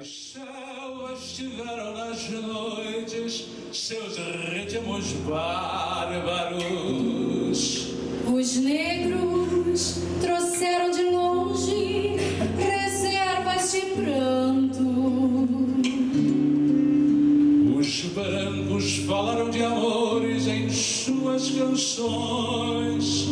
As selvas tiveram nas noites seus ritmos bárbaros. Os negros trouxeram de longe reservas de pranto. Os brancos falaram de amores em suas canções.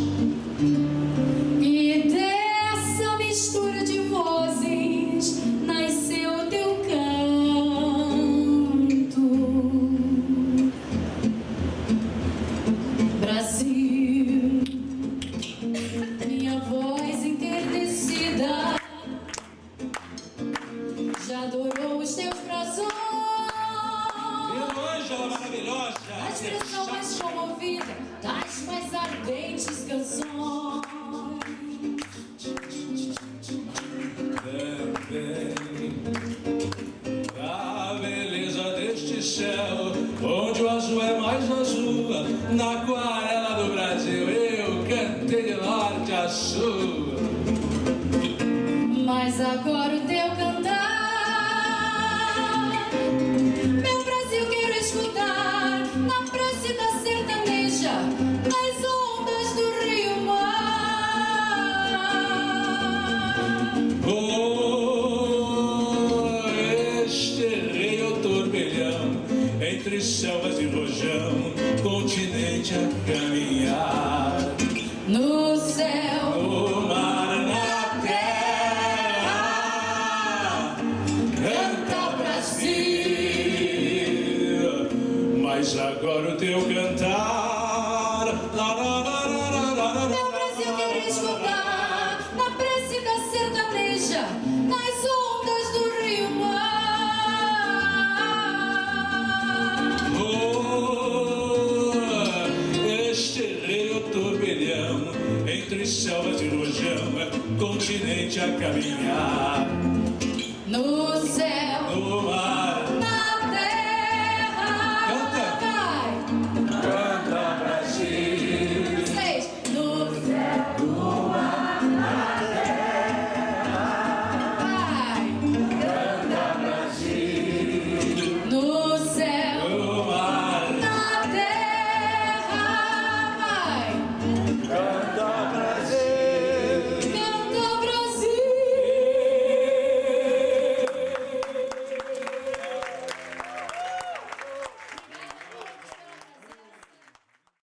A expressão mais comovida das mais ardentes canções. Também da beleza deste céu, onde o azul é mais azul, na aquarela do Brasil eu cantei de norte a sul. Mas agora entre selvas e rojão, continente a caminhar. No céu, O mar na terra canta Brasil, mas agora o teu cantar. lá, lá, lá, entre selvas e rojão, continente a caminhar.